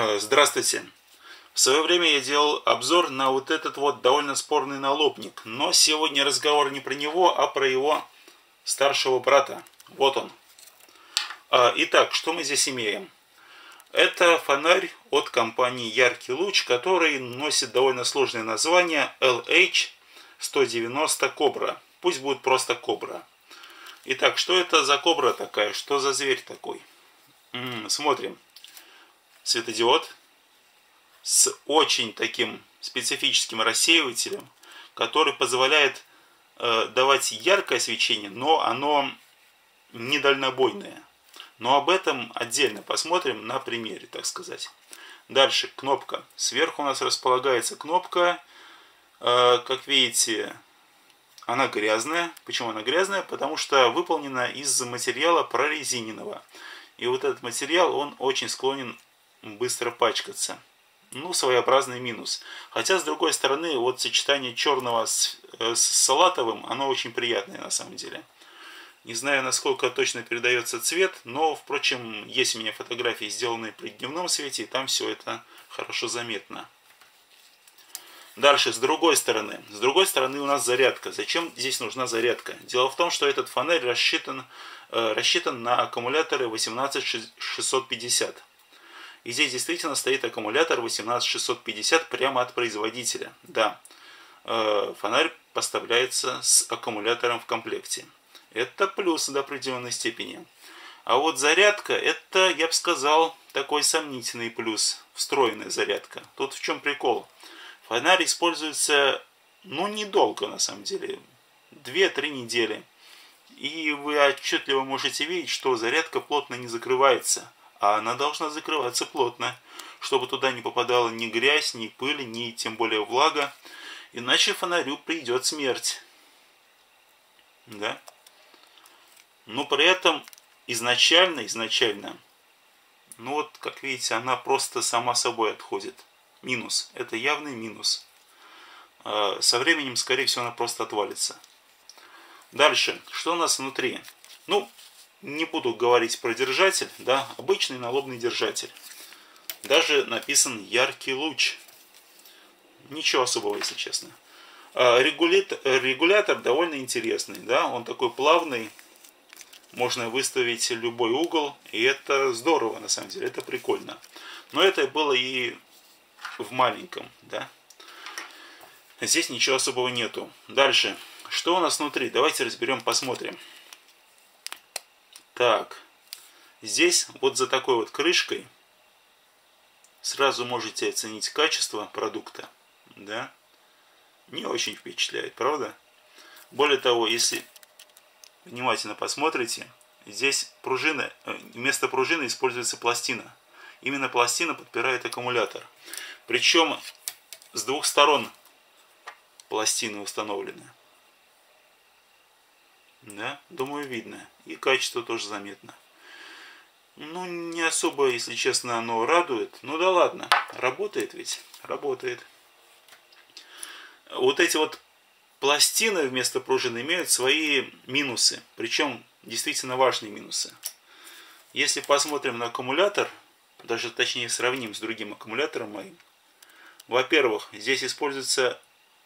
Э, здравствуйте. В свое время я делал обзор на вот этот вот довольно спорный налобник, но сегодня разговор не про него, а про его старшего брата. Вот он. А, итак, что мы здесь имеем? Это фонарь от компании Яркий Луч, который носит довольно сложное название LH190 Cobra. Пусть будет просто Cobra. Итак, что это за кобра такая? Что за зверь такой? М -м, смотрим. Светодиод с очень таким специфическим рассеивателем, который позволяет э, давать яркое свечение, но оно не дальнобойное. Но об этом отдельно посмотрим на примере, так сказать. Дальше кнопка. Сверху у нас располагается кнопка. Э, как видите, она грязная. Почему она грязная? Потому что выполнена из материала прорезиненного. И вот этот материал, он очень склонен быстро пачкаться. Ну, своеобразный минус. Хотя, с другой стороны, вот сочетание черного с, э, с салатовым, оно очень приятное на самом деле. Не знаю, насколько точно передается цвет, но, впрочем, есть у меня фотографии, сделанные при дневном свете, и там все это хорошо заметно. Дальше, с другой стороны. С другой стороны у нас зарядка. Зачем здесь нужна зарядка? Дело в том, что этот фонарь рассчитан, э, рассчитан на аккумуляторы 18650. И здесь действительно стоит аккумулятор 18650 прямо от производителя. Да, э, фонарь поставляется с аккумулятором в комплекте. Это плюс до определенной степени. А вот зарядка, это, я бы сказал, такой сомнительный плюс. Встроенная зарядка. Тут в чем прикол? Фонарь используется, ну, недолго на самом деле, 2-3 недели. И вы отчетливо можете видеть, что зарядка плотно не закрывается, а она должна закрываться плотно, чтобы туда не попадала ни грязь, ни пыль, ни тем более влага, иначе фонарю придет смерть. Да? Но при этом изначально, изначально, ну вот, как видите, она просто сама собой отходит минус. Это явный минус. А, со временем, скорее всего, она просто отвалится. Дальше, что у нас внутри? Ну, не буду говорить про держатель, да, обычный налобный держатель. Даже написан яркий луч. Ничего особого, если честно. А, регулятор, регулятор довольно интересный, да, он такой плавный, можно выставить любой угол, и это здорово, на самом деле, это прикольно. Но это было и в маленьком, да. Здесь ничего особого нету. Дальше. Что у нас внутри? Давайте разберем, посмотрим. Так. Здесь вот за такой вот крышкой сразу можете оценить качество продукта. Да? Не очень впечатляет, правда? Более того, если внимательно посмотрите, здесь пружина, э, вместо пружины используется пластина. Именно пластина подпирает аккумулятор. Причем с двух сторон пластины установлены. Да, думаю, видно. И качество тоже заметно. Ну, не особо, если честно, оно радует. Ну да ладно, работает ведь, работает. Вот эти вот пластины вместо пружины имеют свои минусы. Причем действительно важные минусы. Если посмотрим на аккумулятор, даже точнее сравним с другим аккумулятором моим, во-первых, здесь используется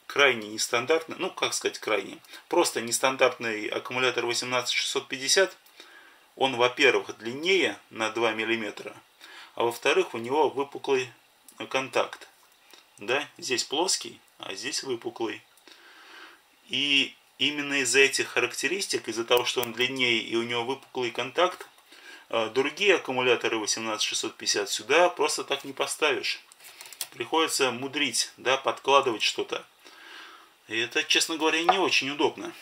крайне нестандартный, ну как сказать крайне, просто нестандартный аккумулятор 18650. Он, во-первых, длиннее на 2 мм, а во-вторых, у него выпуклый контакт. Да, здесь плоский, а здесь выпуклый. И именно из-за этих характеристик, из-за того, что он длиннее и у него выпуклый контакт, э, другие аккумуляторы 18650 сюда просто так не поставишь приходится мудрить, да, подкладывать что-то. И это, честно говоря, не очень удобно.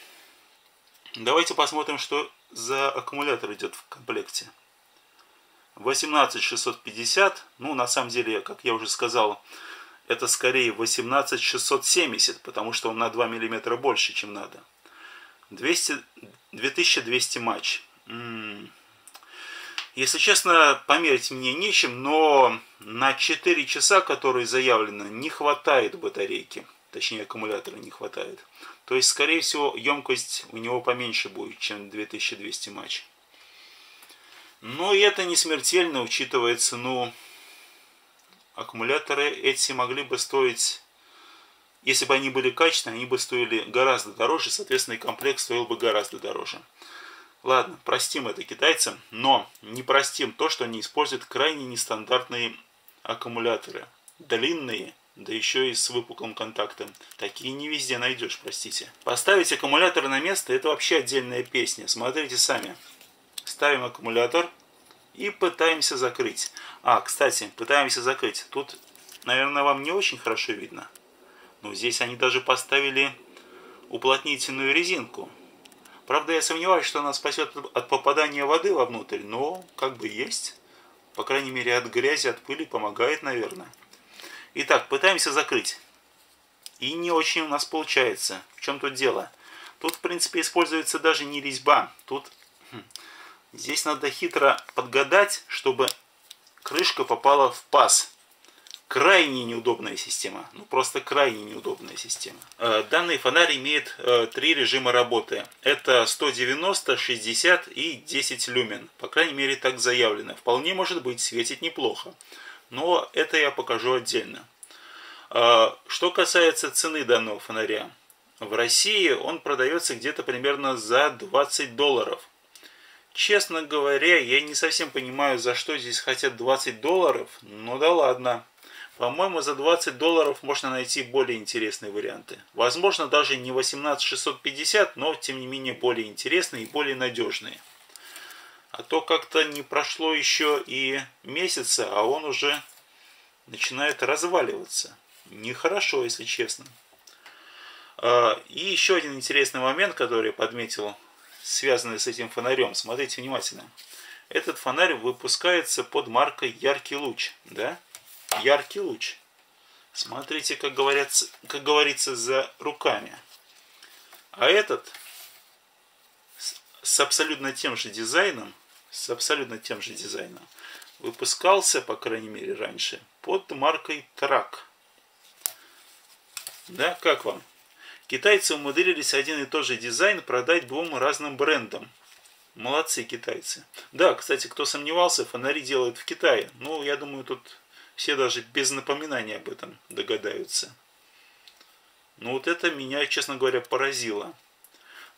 Давайте посмотрим, что за аккумулятор идет в комплекте. 18650, ну на самом деле, как я уже сказал, это скорее 18670, потому что он на 2 мм больше, чем надо. 200, 2200 матч. Если честно, померить мне нечем, но на 4 часа, которые заявлены, не хватает батарейки. Точнее, аккумулятора не хватает. То есть, скорее всего, емкость у него поменьше будет, чем 2200 матч. Но это не смертельно, учитывая цену аккумуляторы эти могли бы стоить, если бы они были качественные, они бы стоили гораздо дороже, соответственно, и комплект стоил бы гораздо дороже. Ладно, простим это китайцам, но не простим то, что они используют крайне нестандартные аккумуляторы. Длинные, да еще и с выпуклым контактом. Такие не везде найдешь, простите. Поставить аккумулятор на место, это вообще отдельная песня. Смотрите сами. Ставим аккумулятор и пытаемся закрыть. А, кстати, пытаемся закрыть. Тут, наверное, вам не очень хорошо видно. Но здесь они даже поставили уплотнительную резинку. Правда, я сомневаюсь, что она спасет от попадания воды вовнутрь, но как бы есть. По крайней мере, от грязи, от пыли помогает, наверное. Итак, пытаемся закрыть. И не очень у нас получается. В чем тут дело? Тут, в принципе, используется даже не резьба. Тут хм, здесь надо хитро подгадать, чтобы крышка попала в паз крайне неудобная система. Ну, просто крайне неудобная система. Э, данный фонарь имеет э, три режима работы. Это 190, 60 и 10 люмен. По крайней мере, так заявлено. Вполне может быть, светит неплохо. Но это я покажу отдельно. Э, что касается цены данного фонаря. В России он продается где-то примерно за 20 долларов. Честно говоря, я не совсем понимаю, за что здесь хотят 20 долларов, но да ладно. По-моему, за 20 долларов можно найти более интересные варианты. Возможно, даже не 18650, но тем не менее более интересные и более надежные. А то как-то не прошло еще и месяца, а он уже начинает разваливаться. Нехорошо, если честно. А, и еще один интересный момент, который я подметил, связанный с этим фонарем. Смотрите внимательно. Этот фонарь выпускается под маркой «Яркий луч». Да? яркий луч. Смотрите, как, говорят, как говорится, за руками. А этот с абсолютно тем же дизайном, с абсолютно тем же дизайном, выпускался, по крайней мере, раньше, под маркой Трак. Да, как вам? Китайцы умудрились один и тот же дизайн продать двум разным брендам. Молодцы китайцы. Да, кстати, кто сомневался, фонари делают в Китае. Ну, я думаю, тут все даже без напоминания об этом догадаются. Но вот это меня, честно говоря, поразило.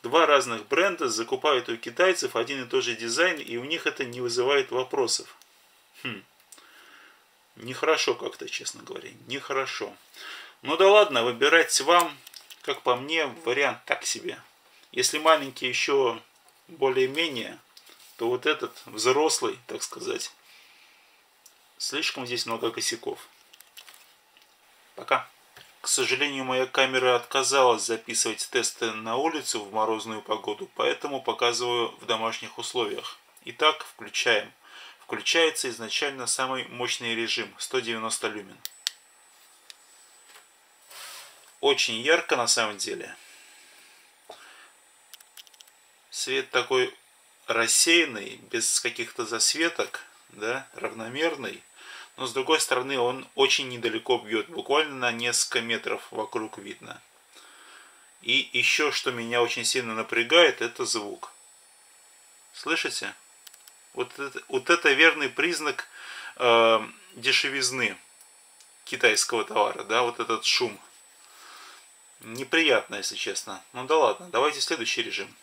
Два разных бренда закупают у китайцев один и тот же дизайн, и у них это не вызывает вопросов. Хм. Нехорошо как-то, честно говоря. Нехорошо. Ну да ладно, выбирать вам, как по мне, вариант так себе. Если маленький еще более-менее, то вот этот взрослый, так сказать, Слишком здесь много косяков. Пока. К сожалению, моя камера отказалась записывать тесты на улицу в морозную погоду, поэтому показываю в домашних условиях. Итак, включаем. Включается изначально самый мощный режим 190 люмен. Очень ярко на самом деле. Свет такой рассеянный, без каких-то засветок, да, равномерный. Но с другой стороны он очень недалеко бьет, буквально на несколько метров вокруг видно. И еще что меня очень сильно напрягает, это звук. Слышите? Вот это, вот это верный признак э, дешевизны китайского товара, да, вот этот шум. Неприятно, если честно. Ну да ладно, давайте следующий режим.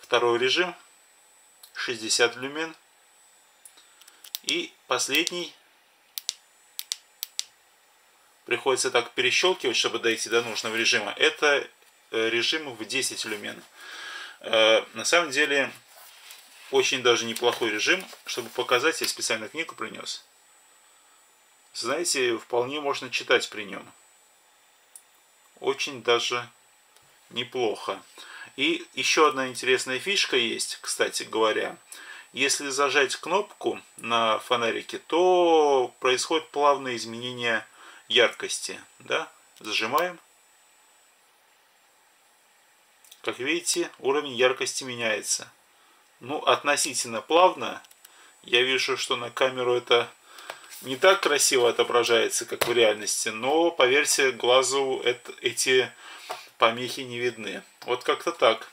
Второй режим – 60 люмен. И последний приходится так перещелкивать, чтобы дойти до нужного режима. Это э, режим в 10 люмен. Э, на самом деле очень даже неплохой режим, чтобы показать, я специально книгу принес. Знаете, вполне можно читать при нем. Очень даже неплохо. И еще одна интересная фишка есть, кстати говоря. Если зажать кнопку на фонарике, то происходит плавное изменение яркости. Да? Зажимаем. Как видите, уровень яркости меняется. Ну, относительно плавно. Я вижу, что на камеру это не так красиво отображается, как в реальности, но, поверьте, глазу это, эти помехи не видны. Вот как-то так.